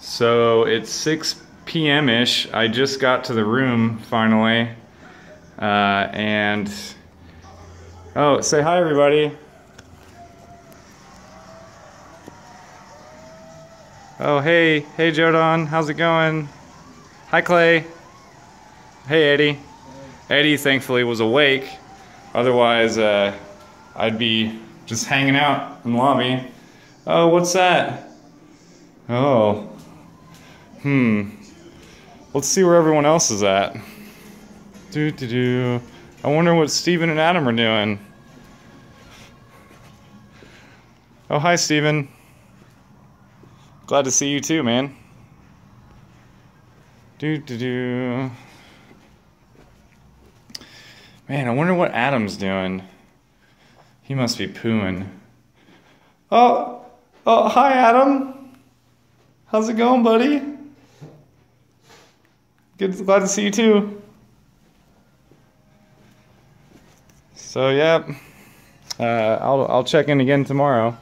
So it's 6 p.m. ish. I just got to the room finally. Uh, and. Oh, say hi, everybody. Oh, hey. Hey, Jodan. How's it going? Hi, Clay. Hey, Eddie. Eddie, thankfully, was awake. Otherwise, uh, I'd be just hanging out in the lobby. Oh, what's that? Oh. Hmm. Let's see where everyone else is at. Do do do. I wonder what Steven and Adam are doing. Oh, hi, Steven. Glad to see you too, man. Do do do. Man, I wonder what Adam's doing. He must be pooing. Oh, oh, hi, Adam. How's it going, buddy? Good, glad to see you too. So, yeah, uh, I'll I'll check in again tomorrow.